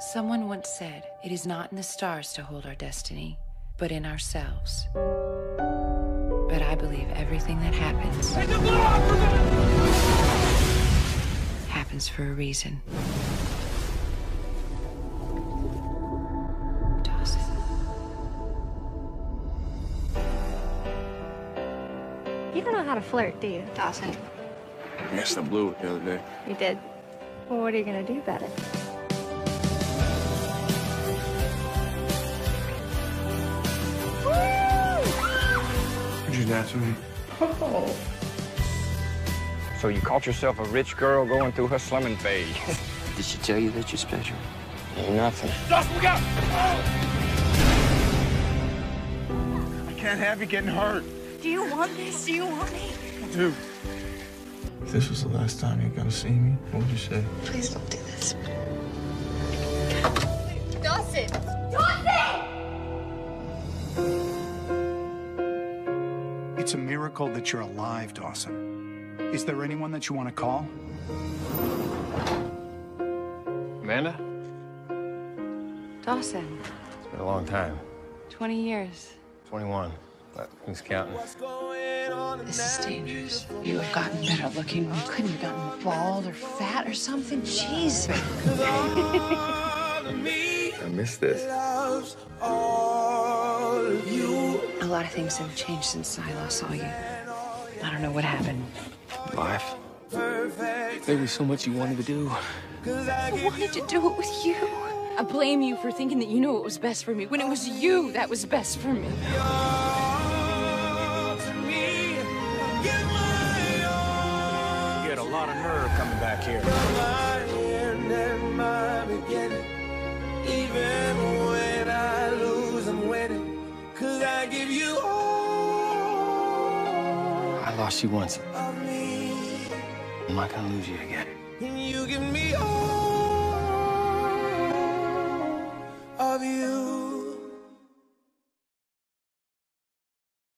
Someone once said, It is not in the stars to hold our destiny, but in ourselves. But I believe everything that happens happens for a reason. Dawson. You don't know how to flirt, do you, Dawson? I guess I blew it the other day. You did. Well, what are you gonna do about it? Would you dance with me? Oh. So you caught yourself a rich girl going through her slumming phase. Did she tell you that you're special? Ain't nothing. Dust, look out! I can't have you getting hurt. Do you want this? Do you want me? Do. If this was the last time you're gonna see me, what would you say? Please don't do It's a miracle that you're alive, Dawson. Is there anyone that you want to call? Amanda? Dawson, It's been a long time. 20 years. 21. But who's counting? This is dangerous. You have gotten better looking. You couldn't have gotten bald or fat or something. Jeez. I miss this. A lot of things have changed since I last saw you. I don't know what happened. Life. There was so much you wanted to do. I wanted to do it with you. I blame you for thinking that you knew what was best for me when it was you that was best for me. You had a lot of nerve coming back here. I give you all. I lost you once. I'm not gonna lose you again. You give me all